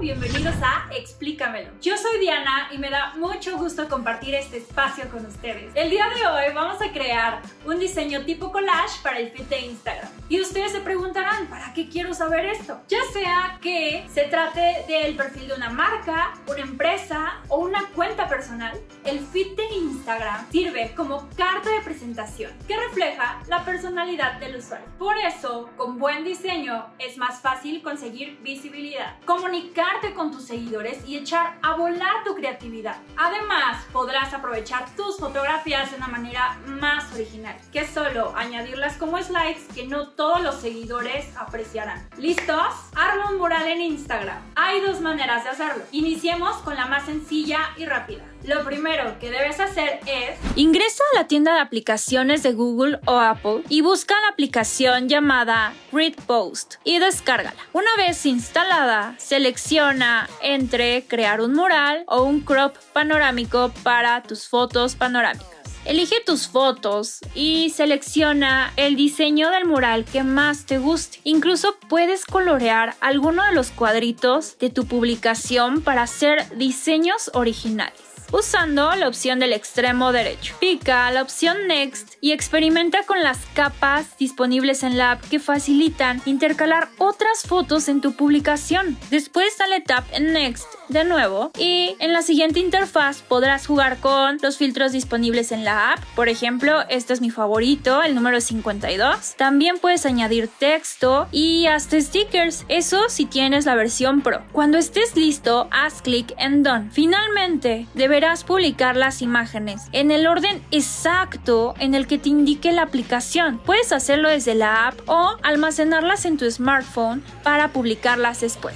bienvenidos a Explícamelo. Yo soy Diana y me da mucho gusto compartir este espacio con ustedes. El día de hoy vamos a crear un diseño tipo collage para el feed de Instagram. Y ustedes se preguntarán, ¿para qué quiero saber esto? Ya sea que se trate del perfil de una marca, una empresa o una cuenta personal, el feed de Instagram sirve como carta de presentación que refleja la personalidad del usuario. Por eso, con buen diseño es más fácil conseguir visibilidad, comunicarte con tus seguidores y echar a volar tu creatividad. Además, podrás aprovechar tus fotografías de una manera más original, que solo añadirlas como slides que no todos los seguidores apreciarán. ¿Listos? Arma un mural en Instagram. Hay dos maneras de hacerlo. Iniciemos con la más sencilla y rápida. Lo primero que debes hacer es Ingresa a la tienda de aplicaciones de Google o Apple y busca la aplicación llamada Grid Post y descárgala. Una vez instalada, selecciona entre crear un mural o un crop panorámico para tus fotos panorámicas. Elige tus fotos y selecciona el diseño del mural que más te guste. Incluso puedes colorear alguno de los cuadritos de tu publicación para hacer diseños originales usando la opción del extremo derecho. Pica la opción Next y experimenta con las capas disponibles en la app que facilitan intercalar otras fotos en tu publicación. Después dale tap en Next de nuevo y en la siguiente interfaz podrás jugar con los filtros disponibles en la app. Por ejemplo, este es mi favorito, el número 52. También puedes añadir texto y hasta stickers. Eso si tienes la versión Pro. Cuando estés listo, haz clic en Done. Finalmente, deberás publicar las imágenes en el orden exacto en el que te indique la aplicación. Puedes hacerlo desde la app o almacenarlas en tu smartphone para publicarlas después.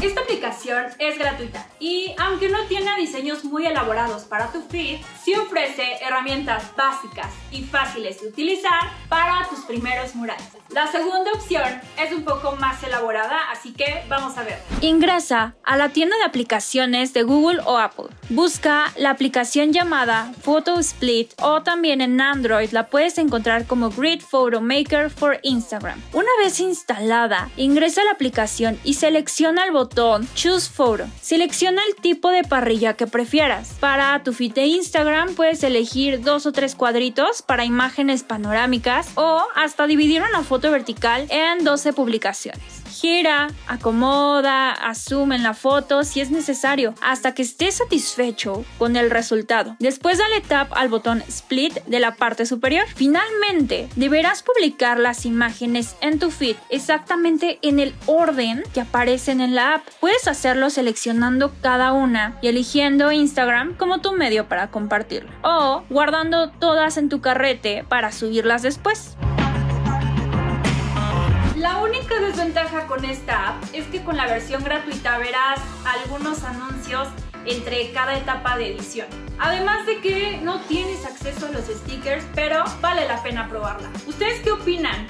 Esta aplicación es gratuita y aunque no tiene diseños muy elaborados para tu feed, sí ofrece herramientas básicas y fáciles de utilizar para tus primeros murales. La segunda opción es un poco más elaborada, así que vamos a ver. Ingresa a la tienda de aplicaciones de Google o Apple. Busca la aplicación llamada Photo Split o también en Android la puedes encontrar como Grid Photo Maker for Instagram. Una vez instalada, ingresa a la aplicación y selecciona el botón Choose Photo. Selecciona el tipo de parrilla que prefieras. Para tu feed de Instagram puedes elegir dos o tres cuadritos para imágenes panorámicas o hasta dividir una foto vertical en 12 publicaciones. Gira, acomoda, asume en la foto si es necesario, hasta que estés satisfecho con el resultado. Después dale tap al botón Split de la parte superior. Finalmente, deberás publicar las imágenes en tu feed exactamente en el orden que aparecen en la app. Puedes hacerlo seleccionando cada una y eligiendo Instagram como tu medio para compartirlo. O guardando todas en tu carrete para subirlas después. La única desventaja con esta app es que con la versión gratuita verás algunos anuncios entre cada etapa de edición. Además de que no tienes acceso a los stickers, pero vale la pena probarla. ¿Ustedes qué opinan?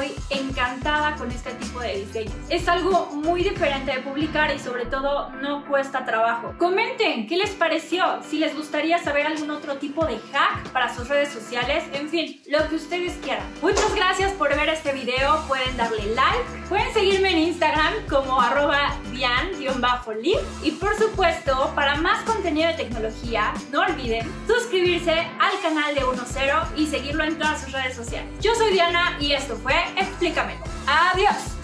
Estoy encantada con este tipo de diseños. Es algo muy diferente de publicar y sobre todo no cuesta trabajo. Comenten qué les pareció, si les gustaría saber algún otro tipo de hack para sus redes sociales, en fin, lo que ustedes quieran. Muchas gracias por ver este video, pueden darle like, pueden seguirme en Instagram como arroba dian-lib y por supuesto, para más contenido de tecnología no olviden suscribirse al canal de 1.0 y seguirlo en todas sus redes sociales. Yo soy Diana y esto fue Explícame. Adiós.